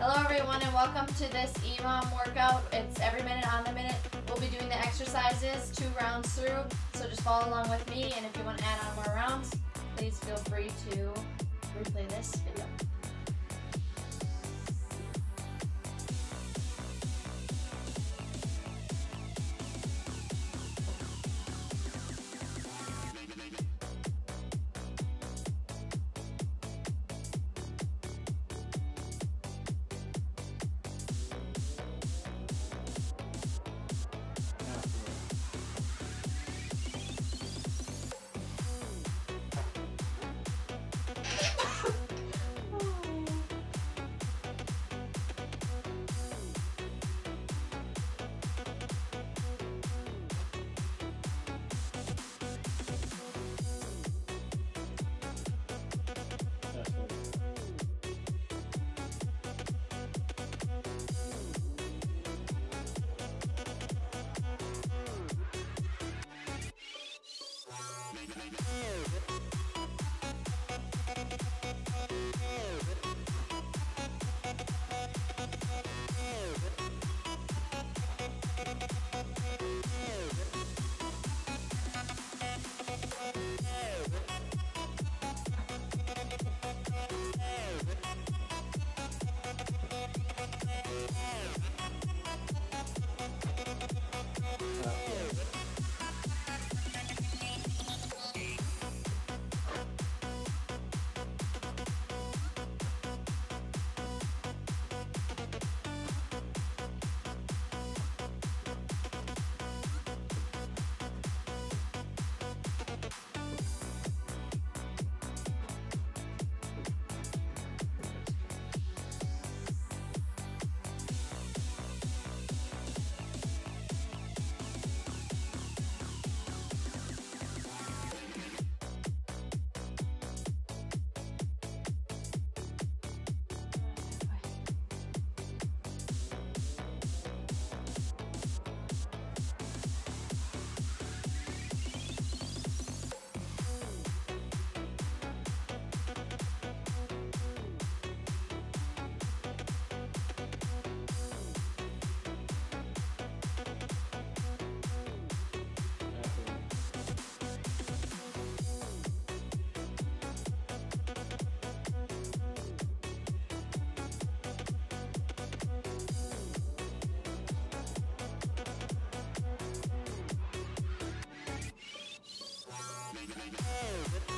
Hello everyone and welcome to this EMOM workout. It's every minute on the minute. We'll be doing the exercises two rounds through, so just follow along with me and if you want to add on more rounds, please feel free to replay this video. Oh.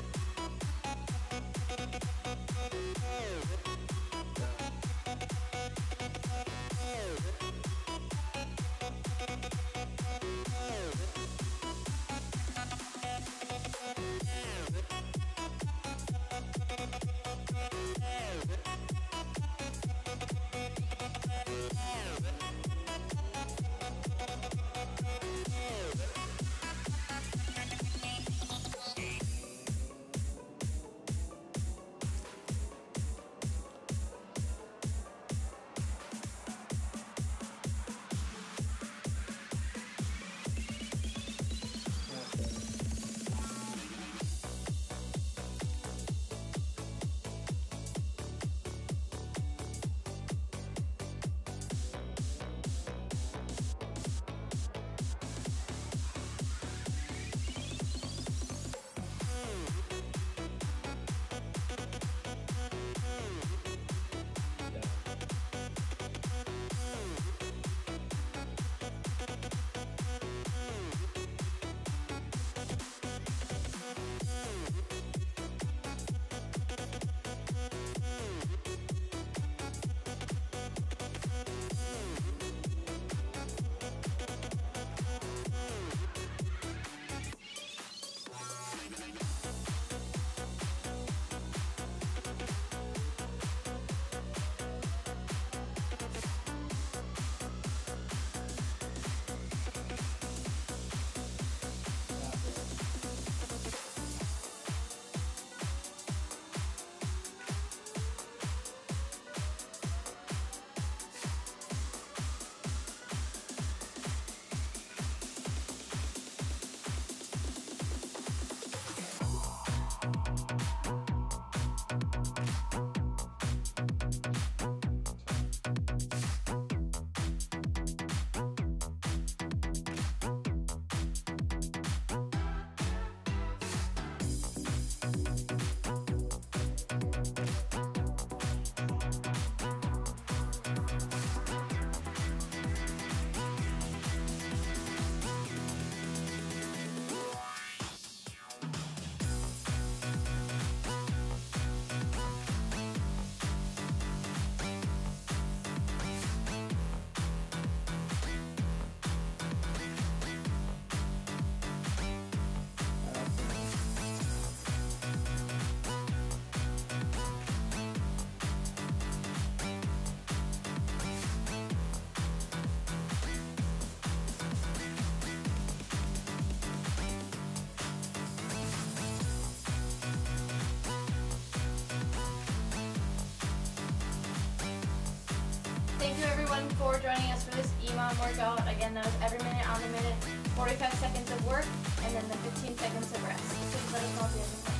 For joining us for this EMOM workout. Again, that was every minute on the minute, 45 seconds of work, and then the 15 seconds of rest. Please let us know if you have.